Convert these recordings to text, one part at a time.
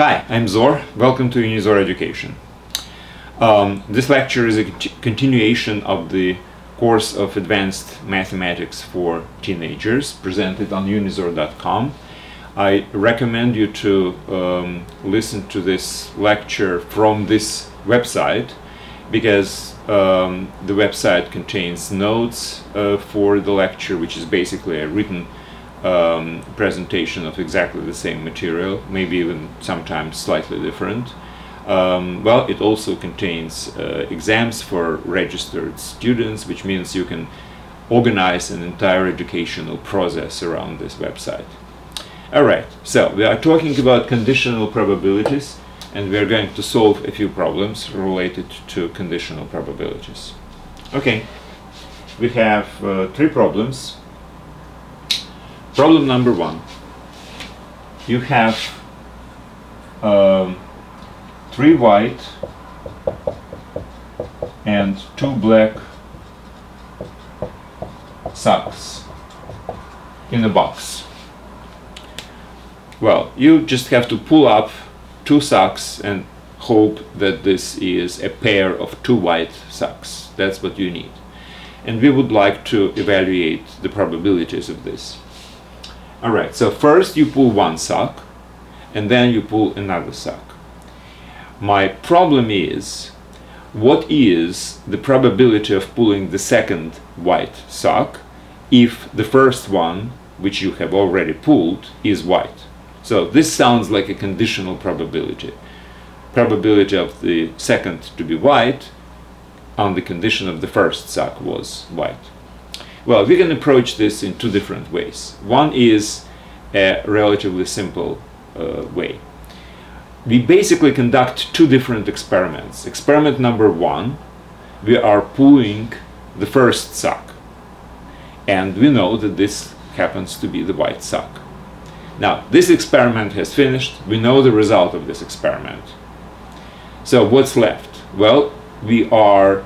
Hi, I'm Zor. Welcome to Unizor Education. Um, this lecture is a continuation of the course of Advanced Mathematics for Teenagers presented on unizor.com. I recommend you to um, listen to this lecture from this website because um, the website contains notes uh, for the lecture which is basically a written um, presentation of exactly the same material, maybe even sometimes slightly different. Um, well, it also contains uh, exams for registered students, which means you can organize an entire educational process around this website. Alright, so we are talking about conditional probabilities and we are going to solve a few problems related to conditional probabilities. Okay, we have uh, three problems Problem number one. You have um, three white and two black socks in a box. Well, you just have to pull up two socks and hope that this is a pair of two white socks. That's what you need. And we would like to evaluate the probabilities of this. Alright, so first you pull one sock and then you pull another sock. My problem is what is the probability of pulling the second white sock if the first one, which you have already pulled, is white. So this sounds like a conditional probability. Probability of the second to be white on the condition of the first sock was white. Well, we can approach this in two different ways. One is a relatively simple uh, way. We basically conduct two different experiments. Experiment number one, we are pulling the first sock. And we know that this happens to be the white sock. Now, this experiment has finished. We know the result of this experiment. So what's left? Well, we are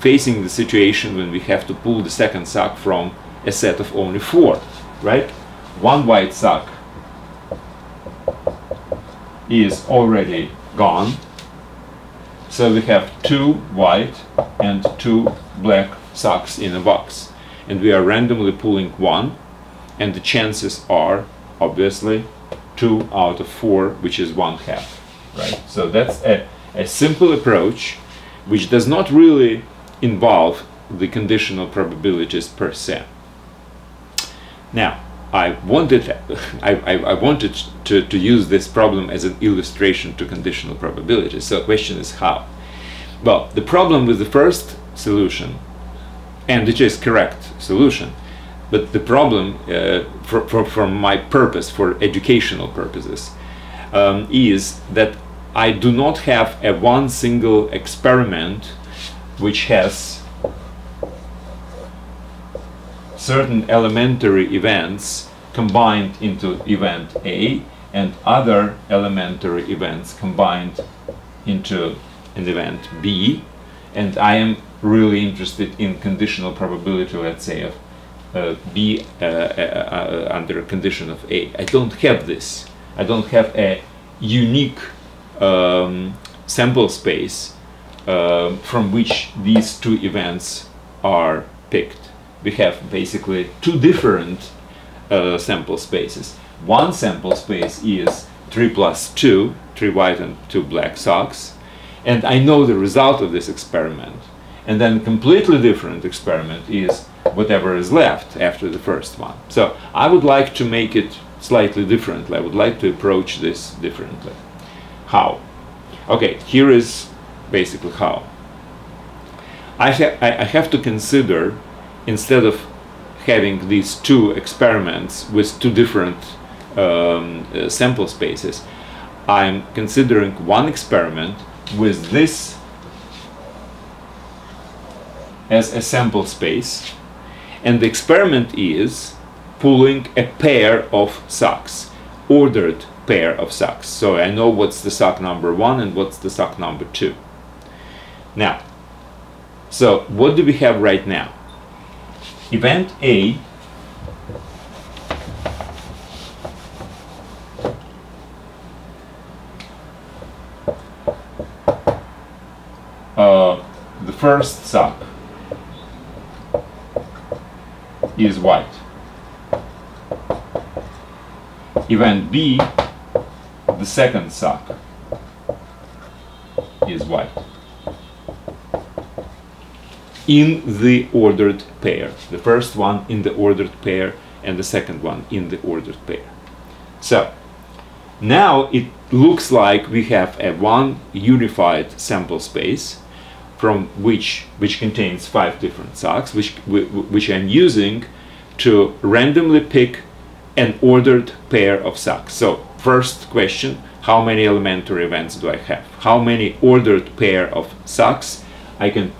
facing the situation when we have to pull the second sock from a set of only four, right? One white sock is already gone. So we have two white and two black socks in a box. And we are randomly pulling one and the chances are obviously two out of four, which is one half, right? So that's a, a simple approach which does not really involve the conditional probabilities per se. Now, I wanted, I, I, I, wanted to, to use this problem as an illustration to conditional probabilities. So the question is how? Well, the problem with the first solution, and it is correct solution, but the problem uh, for, for, for my purpose, for educational purposes, um, is that I do not have a one single experiment which has certain elementary events combined into event A and other elementary events combined into an event B and I am really interested in conditional probability let's say of uh, B uh, uh, uh under a condition of A. I don't have this. I don't have a unique um, sample space uh, from which these two events are picked. We have basically two different uh, sample spaces. One sample space is 3 plus 2, 3 white and 2 black socks, and I know the result of this experiment. And then completely different experiment is whatever is left after the first one. So I would like to make it slightly differently. I would like to approach this differently. How? Okay, here is basically how. I, ha I have to consider, instead of having these two experiments with two different um, uh, sample spaces, I'm considering one experiment with this as a sample space and the experiment is pulling a pair of socks, ordered pair of socks. So I know what's the sock number one and what's the sock number two. Now, so what do we have right now? Event A uh, the first sub is white. Event B, the second sock. In the ordered pair. The first one in the ordered pair and the second one in the ordered pair. So, now it looks like we have a one unified sample space from which which contains five different socks which which I'm using to randomly pick an ordered pair of socks. So first question, how many elementary events do I have? How many ordered pair of socks I can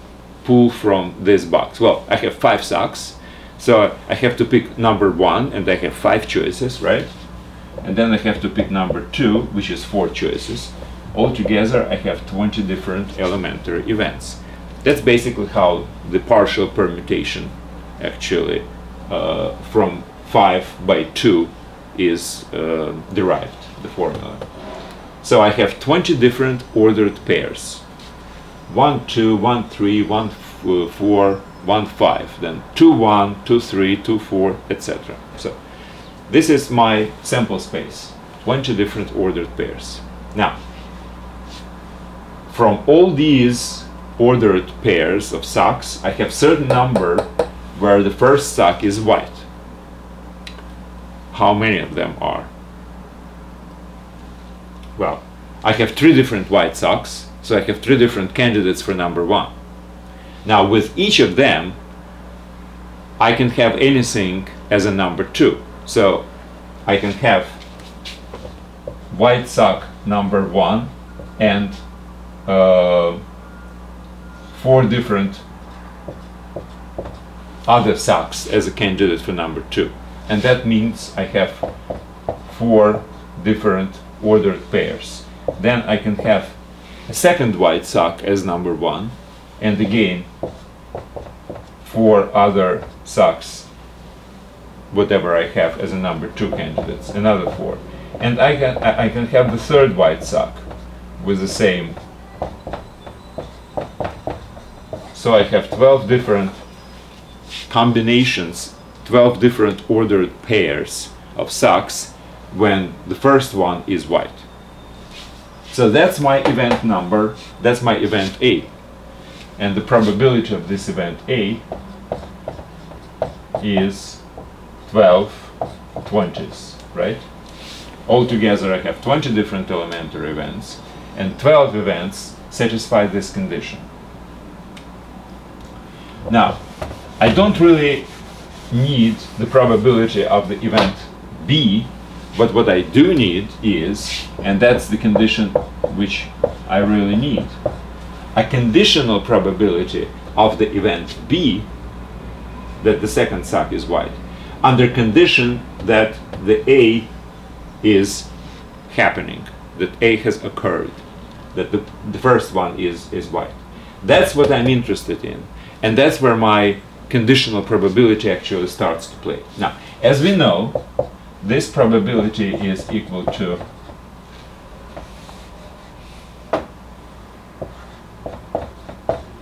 pull from this box? Well, I have five socks. So I have to pick number one and I have five choices, right? and then I have to pick number two, which is four choices. Altogether, I have 20 different elementary events. That's basically how the partial permutation actually uh, from 5 by 2 is uh, derived, the formula. So I have 20 different ordered pairs. 1, 2, 1, 3, 1, uh, 4, 1, 5, then 2, 1, 2, 3, 2, 4, etc. So this is my sample space, 20 different ordered pairs. Now, from all these ordered pairs of socks, I have certain number where the first sock is white. How many of them are? Well, I have three different white socks, so I have three different candidates for number one. Now, with each of them, I can have anything as a number two. So I can have white sock number one and uh, four different other socks as a candidate for number two. And that means I have four different ordered pairs. Then I can have a second white sock as number one and again four other socks whatever I have as a number two candidates, another four. And I can, I can have the third white sock with the same. So I have 12 different combinations, 12 different ordered pairs of socks when the first one is white. So that's my event number, that's my event A. And the probability of this event A is 12 20s, right? Altogether I have 20 different elementary events and 12 events satisfy this condition. Now, I don't really need the probability of the event B, but what I do need is, and that's the condition which I really need, a conditional probability of the event B that the second sock is white under condition that the A is happening, that A has occurred, that the, the first one is, is white. That's what I'm interested in. And that's where my conditional probability actually starts to play. Now, as we know, this probability is equal to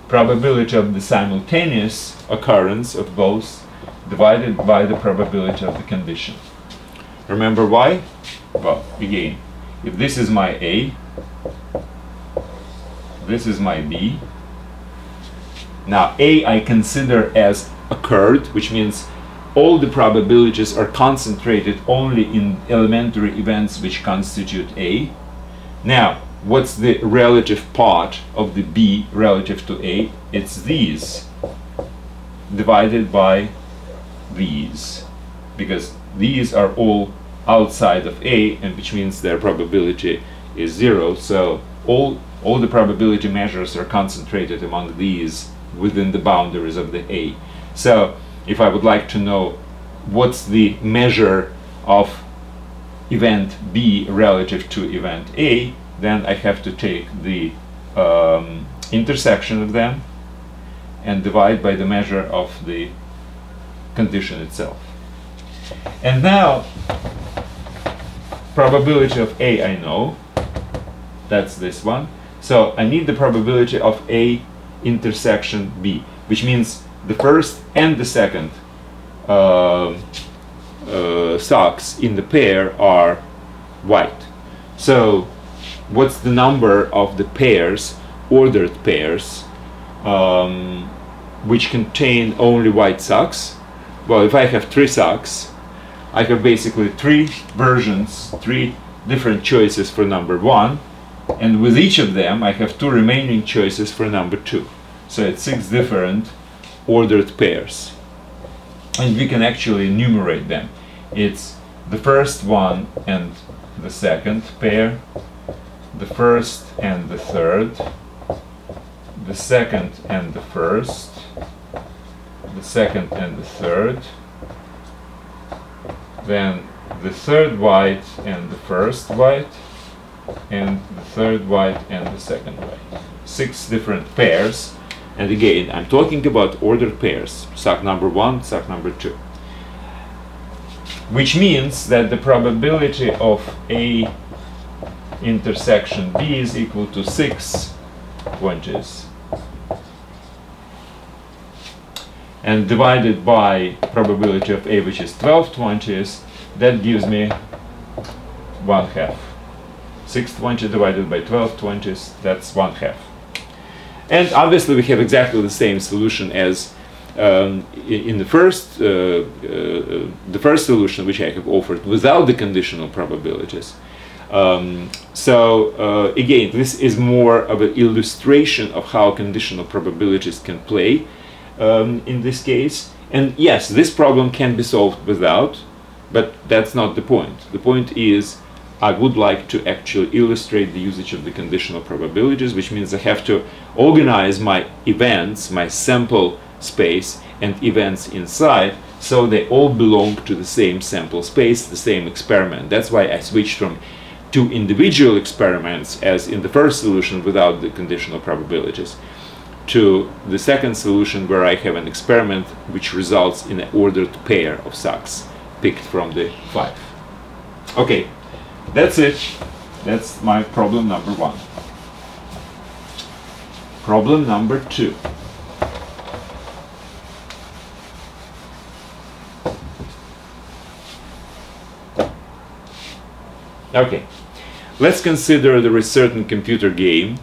probability of the simultaneous occurrence of both divided by the probability of the condition. Remember why? Well, again, if this is my A, this is my B. Now A I consider as occurred, which means all the probabilities are concentrated only in elementary events which constitute A. Now, what's the relative part of the B relative to A? It's these divided by these because these are all outside of A and which means their probability is zero so all all the probability measures are concentrated among these within the boundaries of the A so if I would like to know what's the measure of event B relative to event A then I have to take the um, intersection of them and divide by the measure of the condition itself. And now, probability of A I know, that's this one. So I need the probability of A intersection B, which means the first and the second uh, uh, socks in the pair are white. So what's the number of the pairs, ordered pairs, um, which contain only white socks? Well, if I have three socks, I have basically three versions, three different choices for number one, and with each of them I have two remaining choices for number two. So it's six different ordered pairs. And we can actually enumerate them. It's the first one and the second pair, the first and the third, the second and the first, the second and the third, then the third white and the first white, and the third white and the second white. Six different pairs. And again, I'm talking about ordered pairs, sock number one, sock number two. Which means that the probability of A intersection B is equal to 6 twinges. And divided by probability of A, which is 12 twinges, that gives me 1 half. 6 twinges divided by 12 twinges, that's 1 half. And obviously we have exactly the same solution as um, in, in, the first uh, uh, the first solution which I have offered without the conditional probabilities. Um, so uh, again, this is more of an illustration of how conditional probabilities can play um, in this case. And yes, this problem can be solved without, but that's not the point. The point is I would like to actually illustrate the usage of the conditional probabilities, which means I have to organize my events, my sample space and events inside so they all belong to the same sample space, the same experiment. That's why I switched from two individual experiments as in the first solution without the conditional probabilities to the second solution where I have an experiment which results in an ordered pair of socks picked from the five. Okay, that's it. That's my problem number one. Problem number two. Okay, let's consider there is a certain computer game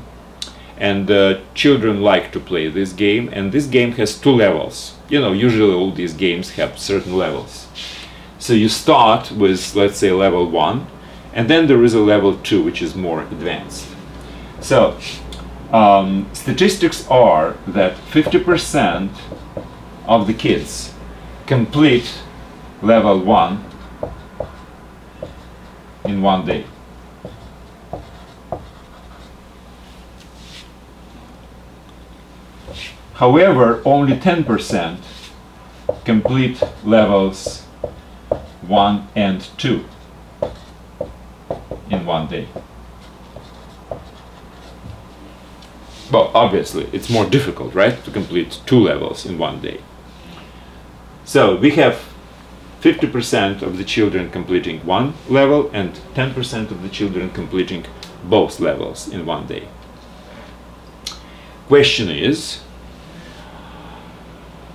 and uh, children like to play this game and this game has two levels. You know, usually all these games have certain levels. So you start with, let's say, level 1 and then there is a level 2 which is more advanced. So um, statistics are that 50% of the kids complete level 1 in one day. However, only 10% complete levels 1 and 2 in one day. Well, obviously, it's more difficult, right, to complete two levels in one day. So we have 50% of the children completing one level and 10% of the children completing both levels in one day. Question is,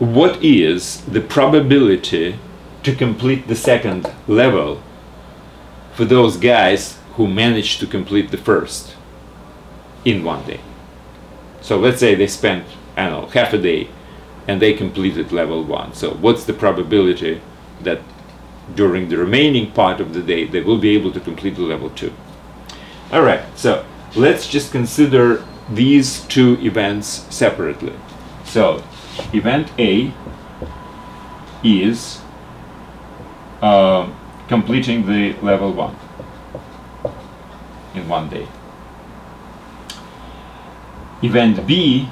what is the probability to complete the second level for those guys who managed to complete the first in one day? So let's say they spent, I don't know, half a day and they completed level one. So what's the probability that during the remaining part of the day they will be able to complete the level 2. Alright, so let's just consider these two events separately. So event A is uh, completing the level 1 in one day. Event B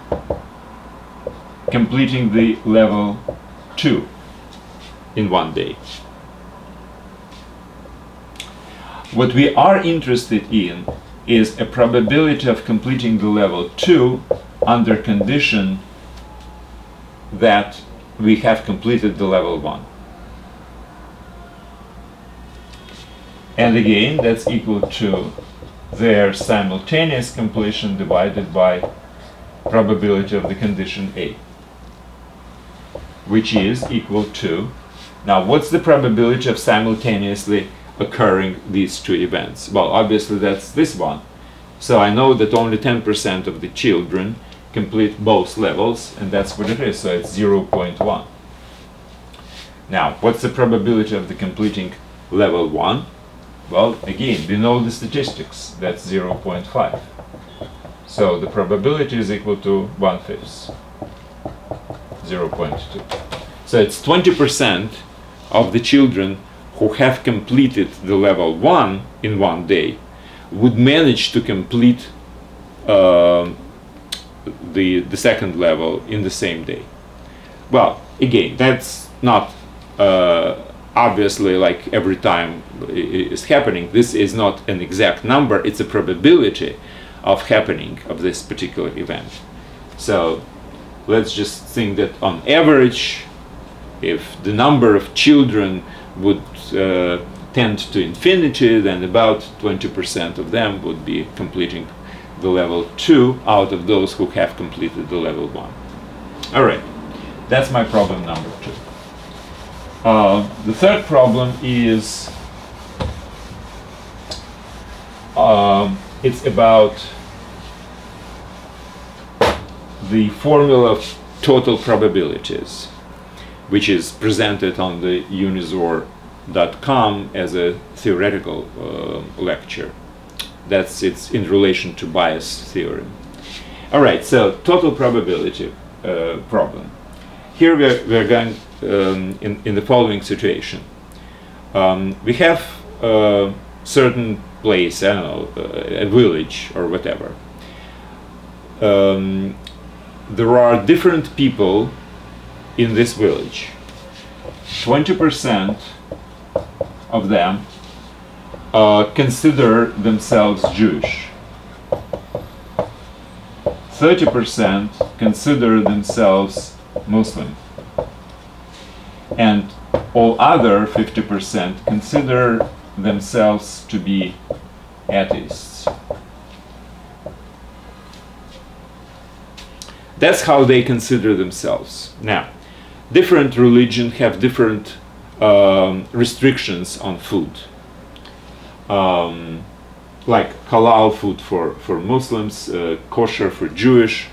completing the level 2 in one day. What we are interested in is a probability of completing the level 2 under condition that we have completed the level 1. And again, that's equal to their simultaneous completion divided by probability of the condition A, which is equal to, now what's the probability of simultaneously occurring these two events? Well, obviously that's this one. So I know that only 10% of the children complete both levels, and that's what it is, so it's 0.1. Now, what's the probability of the completing level 1? Well, again, we know the statistics, that's 0.5. So the probability is equal to 1 fifth, 0.2. So it's 20% of the children who have completed the level 1 in one day would manage to complete uh, the, the second level in the same day. Well, again, that's not uh, obviously like every time is happening. This is not an exact number, it's a probability of happening of this particular event. So let's just think that on average, if the number of children would uh, tend to infinity, then about 20% of them would be completing the level 2 out of those who have completed the level 1. Alright, that's my problem number 2. Uh, the third problem is um, it's about the formula of total probabilities, which is presented on the unizor.com as a theoretical uh, lecture. That's it's in relation to Bayes theorem. All right, so total probability uh, problem. Here we're, we're going um, in, in the following situation. Um, we have a certain place, I don't know, uh, a village or whatever. Um, there are different people in this village. 20% of them uh, consider themselves Jewish. 30% consider themselves Muslim. And all other 50% consider themselves to be atheists. That's how they consider themselves. Now, different religions have different um, restrictions on food um, like halal food for, for Muslims, uh, kosher for Jewish.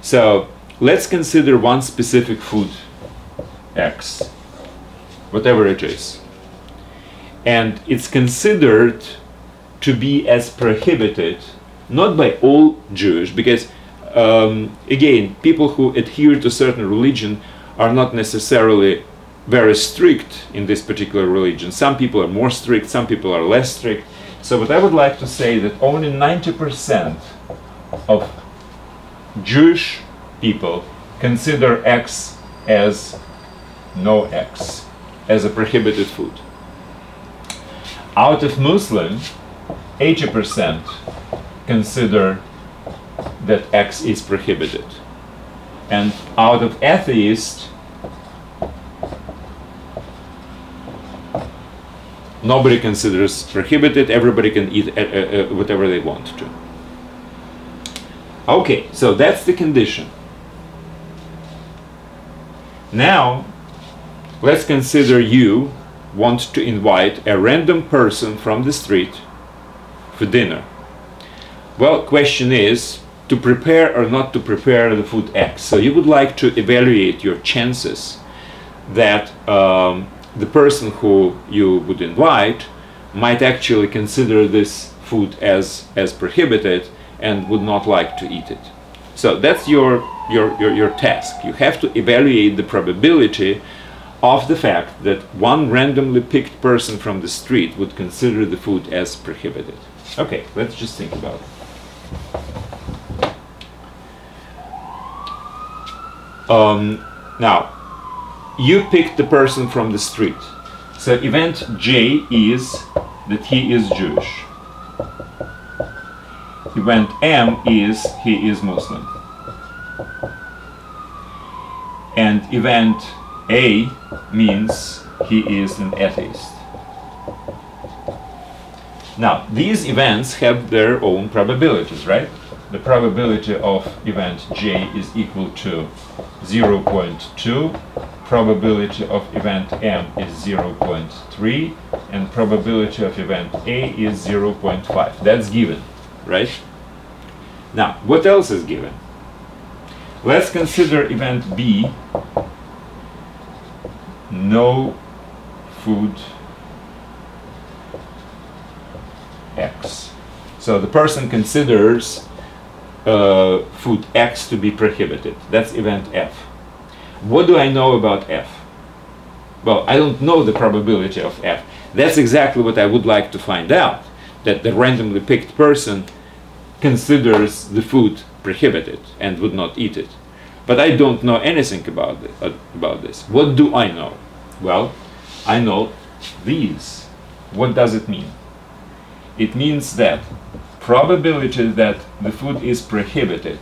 So let's consider one specific food, X, whatever it is. And it's considered to be as prohibited, not by all Jewish, because um, again, people who adhere to certain religion are not necessarily very strict in this particular religion. Some people are more strict, some people are less strict. So what I would like to say that only 90% of Jewish people consider X as no X, as a prohibited food. Out of Muslim, 80% consider that X is prohibited. And out of atheists, nobody considers prohibited everybody can eat uh, uh, uh, whatever they want to okay so that's the condition now let's consider you want to invite a random person from the street for dinner well question is to prepare or not to prepare the food X so you would like to evaluate your chances that um, the person who you would invite might actually consider this food as as prohibited and would not like to eat it. So that's your your your, your task. You have to evaluate the probability of the fact that one randomly picked person from the street would consider the food as prohibited. Okay, let's just think about it. Um, now, you pick the person from the street. So event J is that he is Jewish. Event M is he is Muslim. And event A means he is an atheist. Now, these events have their own probabilities, right? the probability of event J is equal to 0.2, probability of event M is 0.3, and probability of event A is 0.5. That's given, right? Now, what else is given? Let's consider event B, no food X. So the person considers uh, food X to be prohibited. That's event F. What do I know about F? Well, I don't know the probability of F. That's exactly what I would like to find out. That the randomly picked person considers the food prohibited and would not eat it. But I don't know anything about, it, uh, about this. What do I know? Well, I know these. What does it mean? It means that probability that the food is prohibited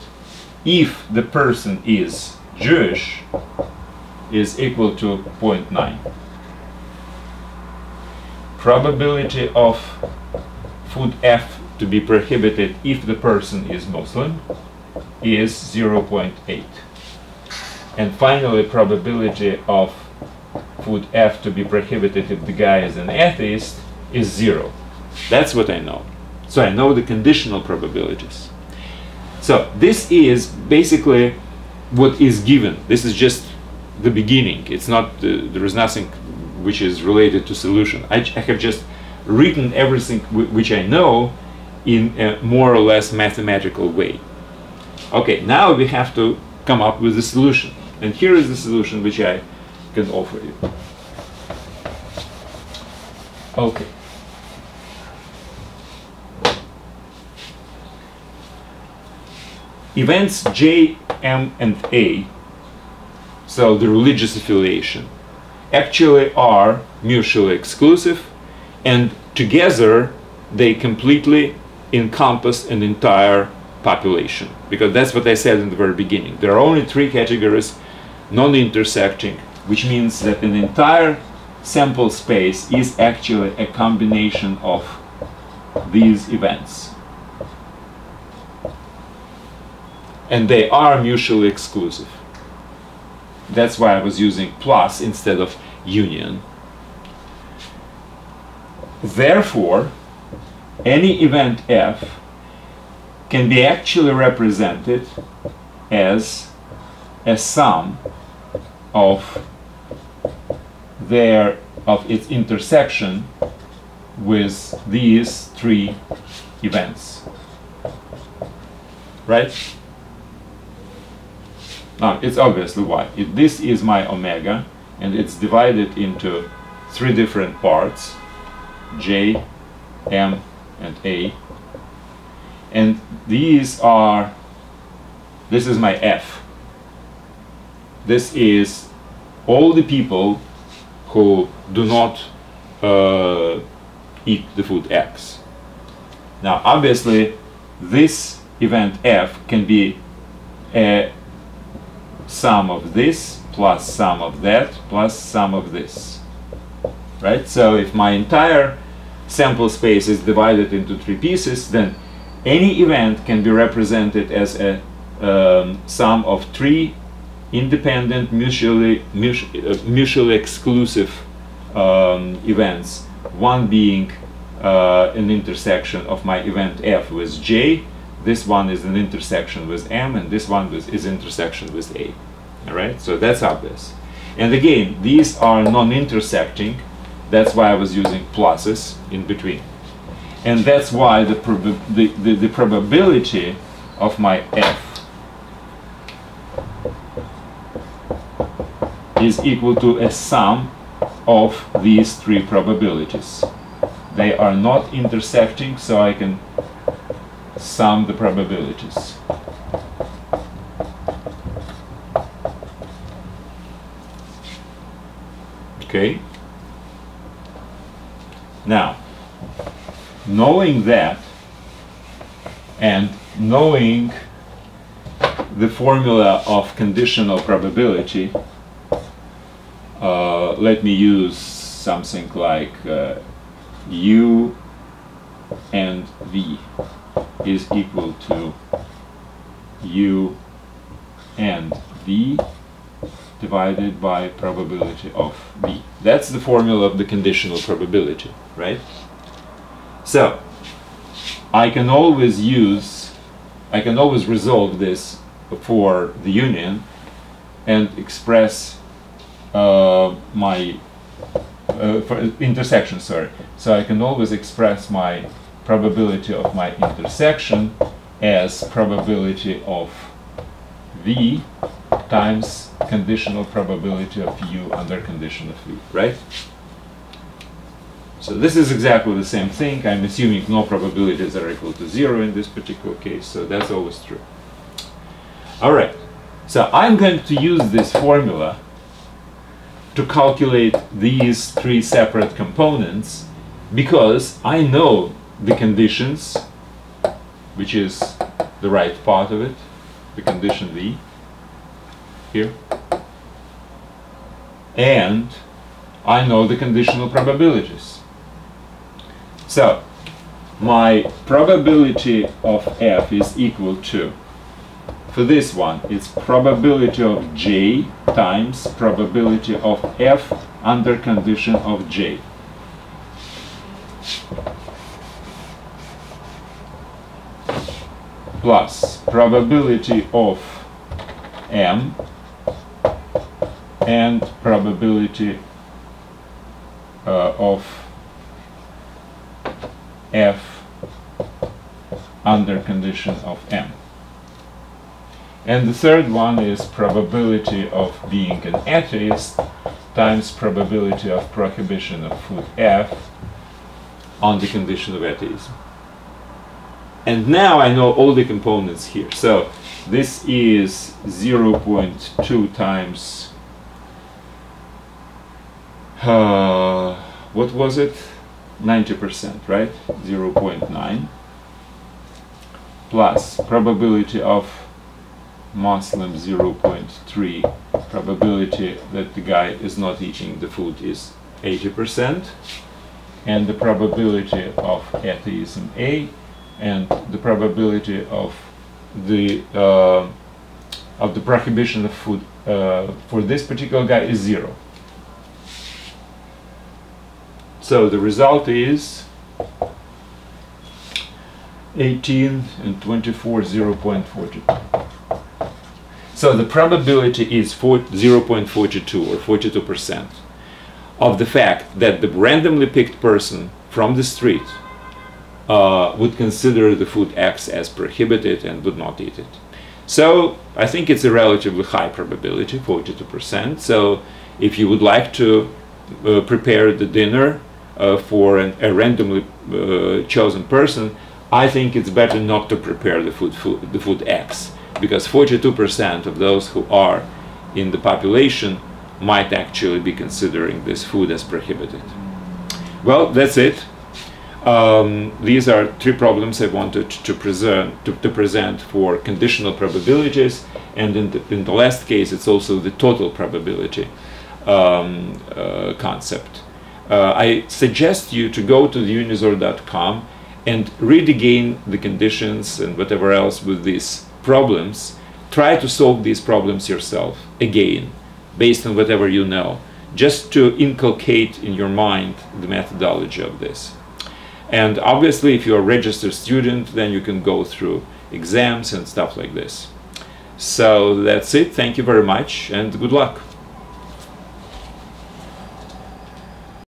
if the person is Jewish is equal to 0.9. Probability of food F to be prohibited if the person is Muslim is 0.8. And finally, probability of food F to be prohibited if the guy is an atheist is zero. That's what I know. So I know the conditional probabilities. So this is basically what is given. This is just the beginning. It's not, there is nothing which is related to solution. I, I have just written everything which I know in a more or less mathematical way. Okay, now we have to come up with a solution. And here is the solution which I can offer you. Okay. Events J, M, and A, so the religious affiliation, actually are mutually exclusive and together they completely encompass an entire population because that's what I said in the very beginning. There are only three categories non-intersecting, which means that an entire sample space is actually a combination of these events. And they are mutually exclusive. That's why I was using plus instead of union. Therefore, any event f can be actually represented as a sum of their of its intersection with these three events right now it's obviously y if this is my omega and it's divided into three different parts j m and A. And these are, this is my F. This is all the people who do not uh, eat the food X. Now, obviously, this event F can be a sum of this plus sum of that plus sum of this. Right? So if my entire sample space is divided into three pieces, then any event can be represented as a um, sum of three independent, mutually, mutually, uh, exclusive um, events. One being uh, an intersection of my event f with j, this one is an intersection with m, and this one is, is intersection with a. All right, so that's obvious. And again, these are non-intersecting, that's why I was using pluses in between. And that's why the, the, the, the probability of my f is equal to a sum of these three probabilities. They are not intersecting, so I can sum the probabilities. Okay? Now, knowing that and knowing the formula of conditional probability, let me use something like uh, U and V is equal to u and v divided by probability of v. That's the formula of the conditional probability, right? So, I can always use, I can always resolve this for the union and express my uh, intersection, sorry. So I can always express my probability of my intersection as probability of v times conditional probability of u under condition of v, right? So this is exactly the same thing. I'm assuming no probabilities are equal to zero in this particular case, so that's always true. All right, so I'm going to use this formula to calculate these three separate components because I know the conditions, which is the right part of it, the condition V here, and I know the conditional probabilities. So, my probability of f is equal to, for this one, it's probability of j times probability of f under condition of j. plus probability of m and probability uh, of f under condition of m. And the third one is probability of being an atheist times probability of prohibition of food f on the condition of atheism. And now I know all the components here. So this is 0.2 times, uh, what was it? 90%, right? 0.9 plus probability of Muslim 0.3 probability that the guy is not eating the food is 80% and the probability of atheism A and the probability of the uh, of the prohibition of food uh, for this particular guy is zero. So the result is 18 and 24 0.42. So the probability is 0.42 or 42% of the fact that the randomly picked person from the street uh, would consider the food X as prohibited and would not eat it. So I think it's a relatively high probability, 42%. So if you would like to uh, prepare the dinner uh, for an, a randomly uh, chosen person, I think it's better not to prepare the food, food the food X because 42% of those who are in the population might actually be considering this food as prohibited. Well, that's it. Um, these are three problems I wanted to present, to, to present for conditional probabilities, and in the, in the, last case, it's also the total probability um, uh, concept. Uh, I suggest you to go to theunizor.com and read again the conditions and whatever else with these problems. Try to solve these problems yourself again, based on whatever you know, just to inculcate in your mind the methodology of this. And obviously, if you're a registered student, then you can go through exams and stuff like this. So that's it. Thank you very much and good luck.